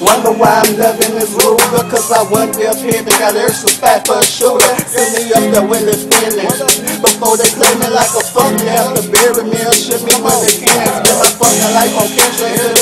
Wonder why I'm loving this ruler, cause I wasn't up here, they got extra fat for a shooter. Send me up there when it's finished. Before they play me like a fuck, they have to bury me or shit me when they can't. Spend my fucking life on cancer